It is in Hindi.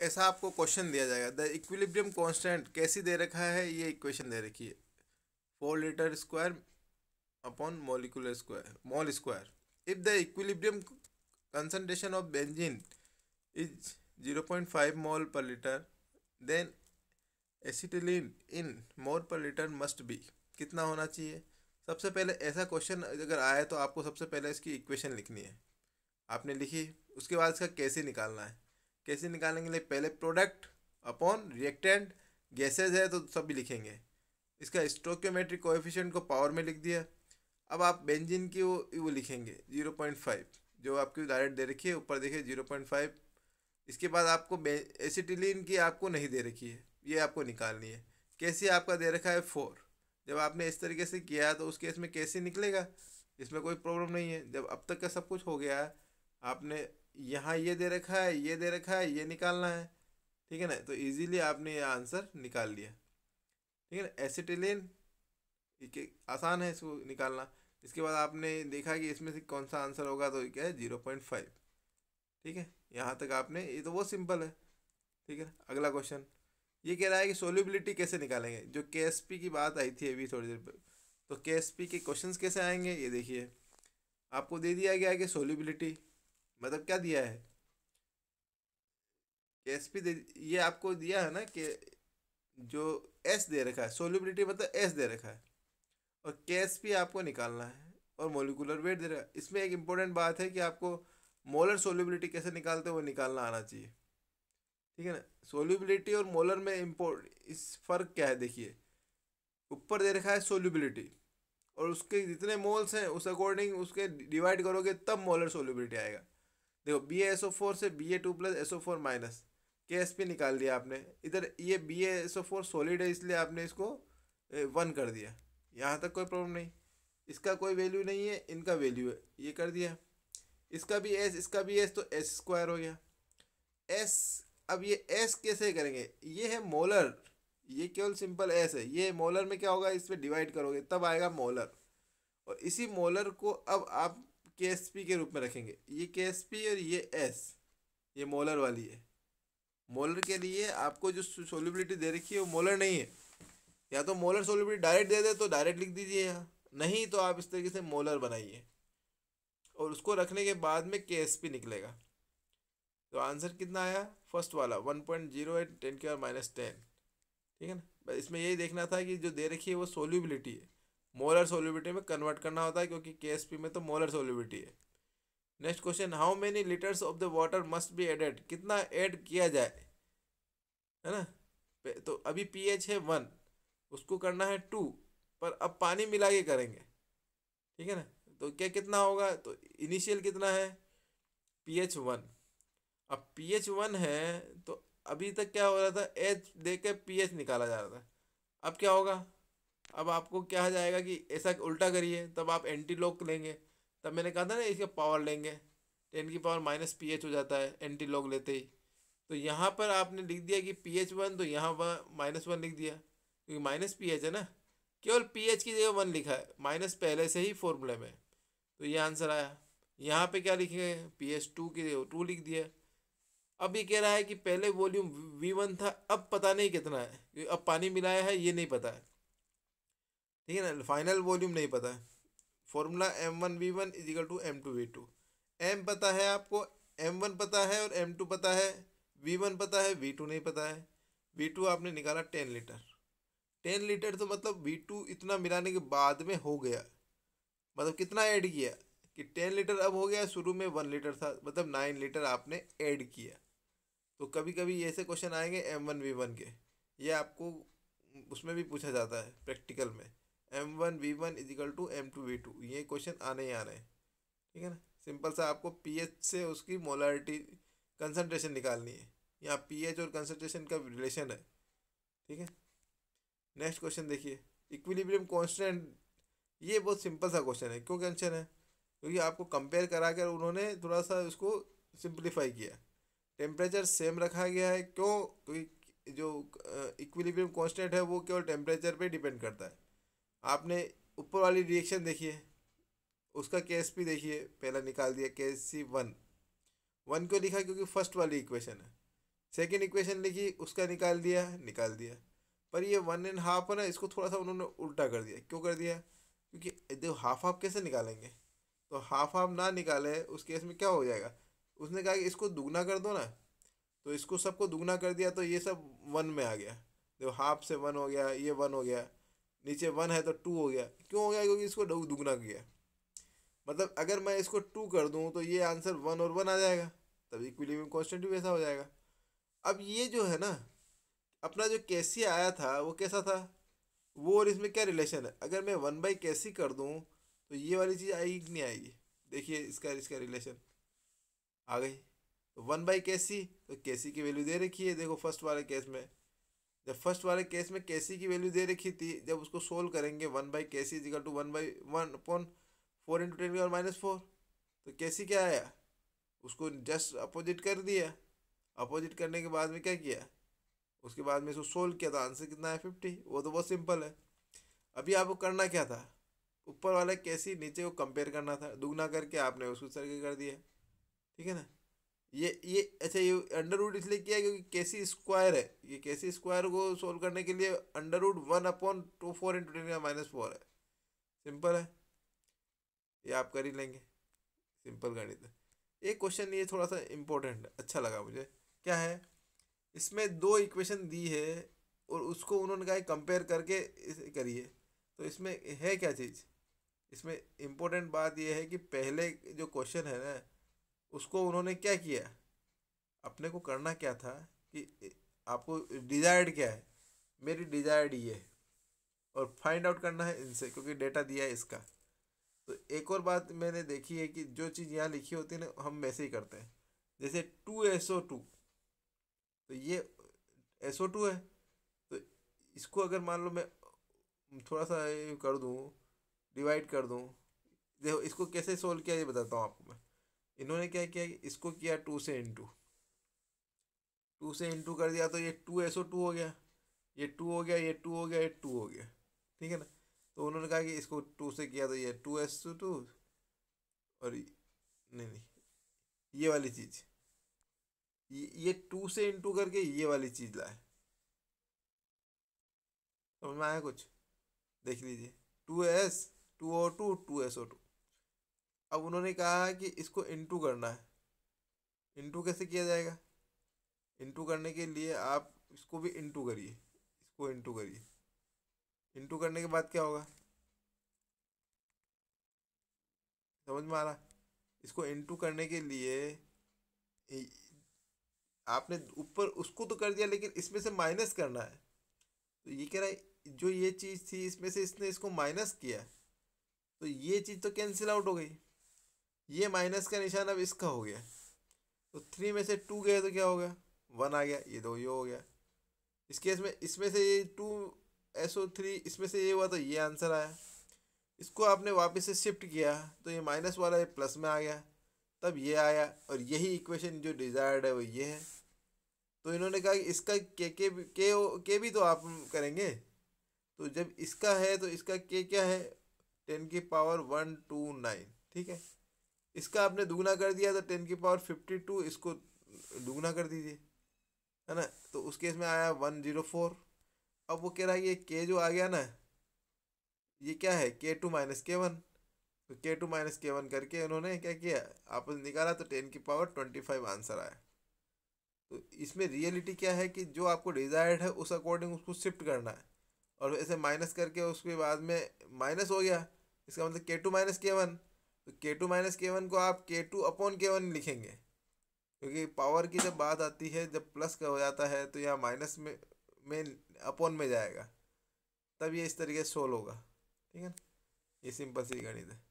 ऐसा आपको क्वेश्चन दिया जाएगा। द इक्विलिब्रियम कांस्टेंट कैसी दे रखा है? ये इक्वेशन दे रखी है। Four litre square upon molecular square mole square if the equilibrium concentration of benzene is 0.5 mole per litre then acetylene in mole per litre must B कितना होना चाहिए? सबसे पहले ऐसा क्वेश्चन अगर आए तो आपको सबसे पहले इसकी इक्वेशन लिखनी है। आपने लिखी, उसके बाद इसका कैसे निकालना है? कैसे लिए? पहले प्रोडक्ट अपॉन रिएक्टेंट गैसेज है तो सब भी लिखेंगे। इसका स्टोक्योमेट्रिक कोएफिशिएंट को पावर में लिख दिया। अब आप बेंजिन की वो वो लिखेंगे ज़ीरो पॉइंट फाइव जो आपकी डायरेक्ट दे रखी है, ऊपर देखिए ज़ीरो पॉइंट फाइव इसके बाद आपको एसिटिलीन की आपको नहीं दे रखी है, ये आपको निकालनी है। कैसे आपका दे रखा है? फोर जब आपने इस तरीके से किया तो उस केस में कैसे निकलेगा? इसमें कोई प्रॉब्लम नहीं है। जब अब तक का सब कुछ हो गया है आपने यहाँ ये दे रखा है, ये दे रखा है, ये निकालना है। ठीक है ना? तो इजीली आपने ये आंसर निकाल लिया। ठीक है ना? एसिटिलीन आसान है इसको निकालना। इसके बाद आपने देखा कि इसमें से कौन सा आंसर होगा तो क्या है? ज़ीरो पॉइंट फाइव ठीक है? यहाँ तक आपने, ये तो बहुत सिंपल है। ठीक है? अगला क्वेश्चन ये कह रहा है कि सोल्यूबिलिटी कैसे निकालेंगे? जो के की बात आई थी अभी थोड़ी देर पर तो के के क्वेश्चंस कैसे आएँगे? ये देखिए। आपको दे दिया गया कि सोल्यूबिलिटी मतलब क्या दिया है? के दे, ये आपको दिया है ना कि जो एस दे रखा है सोल्यूबिलिटी मतलब एस दे रखा है। और के एस पी आपको निकालना है और मोलिकुलर वेट दे रहा है। इसमें एक इम्पोर्टेंट बात है कि आपको मोलर सोल्यूबिलिटी कैसे निकालते हैं, वो निकालना आना चाहिए। ठीक है ना? सोल्यूबिलिटी और मोलर में इम्पोर्ट इस फ़र्क क्या है देखिए? ऊपर दे रखा है सोल्यूबिलिटी और उसके जितने मोल्स हैं, उस अकॉर्डिंग उसके डिवाइड करोगे, तब मोलर सोल्यूबिलिटी आएगा। देखो बी एस ओ फोर से B A two plus S O four minus K S P निकाल दिया आपने। इधर ये B S O four solid है, इसलिए आपने इसको वन कर दिया। यहाँ तक कोई प्रॉब्लम नहीं। इसका कोई वैल्यू नहीं है, इनका वैल्यू है। ये कर दिया। इसका भी एस इसका भी एस तो एस स्क्वायर हो गया। एस अब ये एस कैसे करेंगे? ये है मोलर ये केवल सिंपल एस है। ये मोलर में क्या होगा? इस पर डिवाइड करोगे, तब आएगा मोलर और इसी मोलर को अब आप के के रूप में रखेंगे। ये के और ये एस ये मोलर वाली है। मोलर के लिए आपको जो सोलिबिलिटी दे रखी है वो मोलर नहीं है। या तो मोलर सोलिबिलिटी डायरेक्ट दे दे तो डायरेक्ट लिख दीजिए यहाँ। नहीं तो आप इस तरीके से मोलर बनाइए। और उसको रखने के बाद में के निकलेगा। तो आंसर कितना आया? फ़र्स्ट वाला one point zero eight ten के और माइनस टेन ठीक है ना? इसमें यही देखना था कि जो दे रखी है वो सोल्यूबिलिटी है। मोलर सोल्यूबिलिटी में कन्वर्ट करना होता है, क्योंकि के में तो मोलर सोल्यूबिलिटी है। Next question how many litres of the water must be added कितना ऐड किया जाए? है ना? तो अभी पीएच है वन उसको करना है टू पर अब पानी मिला के करेंगे। ठीक है ना? तो क्या कितना होगा? तो इनिशियल कितना है? पी एच वन अब पी एच वन है तो अभी तक क्या हो रहा था? एच दे के पी निकाला जा रहा था। अब क्या होगा? अब आपको क्या जाएगा कि ऐसा उल्टा करिए, तब आप एंटी लॉग। लेंगे तब मैंने कहा था ना, इसका पावर लेंगे। टेन की पावर माइनस पी एच हो जाता है एंटी लॉग लेते ही। तो यहाँ पर आपने लिख दिया कि पी एच वन तो यहाँ पर माइनस वन लिख दिया। क्योंकि माइनस पी एच है ना। केवल पी एच की जगह वन लिखा है। माइनस पहले से ही फॉर्मूले में। तो ये आंसर आया। यहाँ पे क्या लिखे पी एच टू की जगह टू लिख दिया। अब ये कह रहा है कि पहले वॉल्यूम वी वन था, अब पता नहीं कितना है। क्योंकि अब पानी मिलाया है, ये नहीं पता है। ठीक है ना फाइनल वॉल्यूम नहीं पता है। Formula M one V one equal to M two V two M पता है आपको एम वन पता है और एम टू पता है वी वन पता है वी टू नहीं पता है। वी टू आपने निकाला टेन लीटर टेन लीटर तो मतलब वी टू इतना मिलाने के बाद में हो गया। मतलब कितना ऐड किया? कि टेन लीटर अब हो गया, शुरू में वन लीटर था मतलब नाइन लीटर आपने ऐड किया। तो कभी कभी ऐसे क्वेश्चन आएँगे एम वन वी वन के। ये आपको, उसमें भी पूछा जाता है प्रैक्टिकल में। M one V one equal to M two V two ये क्वेश्चन आने ही आने हैं। ठीक है ना? सिंपल सा आपको पी एच से उसकी मोलारिटी कंसनट्रेशन निकालनी है। यहाँ पी एच और कंसनट्रेशन का रिलेशन है। ठीक है? नेक्स्ट क्वेश्चन देखिए। इक्विलिब्रियम कांस्टेंट ये बहुत सिंपल सा क्वेश्चन है। क्यों क्वेश्चन है? क्योंकि आपको कंपेयर करा कर उन्होंने थोड़ा सा उसको सिंप्लीफाई किया। टेम्परेचर सेम रखा गया है। क्यों? क्योंकि जो इक्विलिब्रियम कांस्टेंट है वो केवल टेम्परेचर पे डिपेंड करता है। आपने ऊपर वाली रिएक्शन देखिए उसका भी देखिए पहला निकाल दिया के सी वन वन क्यों लिखा? क्योंकि फ़र्स्ट वाली इक्वेशन है। सेकेंड इक्वेशन लिखी, उसका निकाल दिया निकाल दिया। पर ये वन एंड हाफ़ है ना, इसको थोड़ा सा उन्होंने उल्टा कर दिया। क्यों कर दिया? क्योंकि देखो हाफ़ हाफ़ कैसे निकालेंगे? तो हाफ़ हाफ़ ना निकाले, उस केस में क्या हो जाएगा? उसने कहा कि इसको दुगना कर दो ना। तो इसको सबको दुगना कर दिया तो ये सब वन में आ गया। देखो हाफ़ से वन हो गया, ये वन हो गया। नीचे वन है तो टू हो गया। क्यों हो गया? क्योंकि इसको दुगना किया। मतलब अगर मैं इसको टू कर दूँ तो ये आंसर वन और वन आ जाएगा। तब इक्विलिब्रियम कांस्टेंट भी वैसा हो जाएगा। अब ये जो है ना, अपना जो कैसी आया था, वो कैसा था? वो और इसमें क्या रिलेशन है? अगर मैं वन बाई कैसी कर दूँ तो ये वाली चीज़ आएगी कि नहीं आएगी? देखिए इसका इसका रिलेशन आ गई। तो वन बाई कैसी तो कैसी की वैल्यू दे रखी है। देखो फ़र्स्ट वाले केस में। जब फ़र्स्ट वाले केस में कैसी की वैल्यू दे रखी थी, जब उसको सोल्व करेंगे one by KC equal to one by one upon four into ten और माइनस फोर तो कैसी क्या आया? उसको जस्ट अपोजिट कर दिया। अपोजिट करने के बाद में क्या किया? उसके बाद में इसको सोल्व किया तो आंसर कितना है? फिफ्टी वो तो बहुत सिंपल है। अभी आपको करना क्या था? ऊपर वाला कैसी नीचे को कंपेयर करना था। दुगना करके आपने उसको सर्कल कर दिया। ठीक है ना? ये ये अच्छा ये अंडर रूट इसलिए किया क्योंकि कैसी स्क्वायर है। ये कैसी स्क्वायर को सोल्व करने के लिए under root one upon two four into ten का माइनस फोर है। सिंपल है। ये आप कर ही लेंगे। सिंपल गणित है। एक क्वेश्चन ये थोड़ा सा इम्पोर्टेंट अच्छा लगा मुझे। क्या है? इसमें दो इक्वेशन दी है और उसको उन्होंने कहा कंपेयर करके करिए। तो इसमें है क्या चीज़? इसमें इम्पोर्टेंट बात यह है कि पहले जो क्वेश्चन है ना उसको उन्होंने क्या किया? अपने को करना क्या था कि आपको डिज़ायर्ड क्या है? मेरी डिज़ायर्ड ये है। और फाइंड आउट करना है इनसे, क्योंकि डेटा दिया है इसका। तो एक और बात मैंने देखी है कि जो चीज़ यहाँ लिखी होती है ना, हम वैसे ही करते हैं। जैसे टू एस ओ टू तो ये एस ओ टू है। तो इसको अगर मान लो मैं थोड़ा सा कर दूँ डिवाइड कर दूँ। देखो इसको कैसे सोल्व किया ये बताता हूँ आपको मैं। इन्होंने क्या किया, इसको किया टू से इंटू टू से इंटू कर दिया तो ये टू एसो टू हो गया। ये टू हो गया, ये टू हो गया, ये टू हो गया। ठीक है ना? तो उन्होंने कहा कि इसको टू से किया तो ये टू एस टू टू और नहीं नहीं, ये वाली चीज़। ये टू से इंटू करके ये वाली चीज़ लाए। समझ में आया कुछ? देख लीजिए। Two S two O two two S O two अब उन्होंने कहा है कि इसको इंटू करना है। इंटू कैसे किया जाएगा? इंटू करने के लिए आप इसको भी इंटू करिए। इसको इंटू करिए। इंटू करने के बाद क्या होगा? समझ में आ रहा? इसको इंटू करने के लिए आपने ऊपर उसको तो कर दिया, लेकिन इसमें से माइनस करना है। तो ये कह रहा है, जो ये चीज़ थी, इसमें से इसने इसको माइनस किया। तो ये चीज़ तो कैंसिल आउट हो गई। ये माइनस का निशान अब इसका हो गया। तो थ्री में से टू गए तो क्या हो गया? वन आ गया ये दो ये हो गया। इस केस में इसमें से ये टू एस ओ थ्री इसमें से ये हुआ तो ये आंसर आया। इसको आपने वापस से शिफ्ट किया तो ये माइनस वाला ये प्लस में आ गया। तब ये आया और यही इक्वेशन जो डिज़ायर्ड है वो ये है। तो इन्होंने कहा कि इसका के के के, के भी तो आप करेंगे। तो जब इसका है तो इसका के क्या है? टेन की पावर वन टू नाइन ठीक है? इसका आपने दुगना कर दिया तो टेन की पावर फिफ्टी टू, इसको दुगना कर दीजिए, है ना? तो उस केस में आया वन ज़ीरो फोर। अब वो कह रहा है, ये के जो आ गया ना, ये क्या है? के टू माइनस के वन। तो के टू माइनस के वन करके उन्होंने क्या किया? आपस निकाला तो टेन की पावर ट्वेंटी फाइव आंसर आया। तो इसमें रियलिटी क्या है कि जो आपको डिज़ायर्ड है, उस अकॉर्डिंग उसको शिफ्ट करना है। और ऐसे माइनस करके उसके बाद में माइनस हो गया। इसका मतलब के टू माइनस के वन। तो के टू माइनस के वन को आप के टू अपॉन के वन लिखेंगे। क्योंकि पावर की जब बात आती है, जब प्लस का हो जाता है तो यहाँ माइनस में में अपॉन में जाएगा। तब ये इस तरीके से सोल्व होगा। ठीक है ना? ये सिंपल सी गणित है।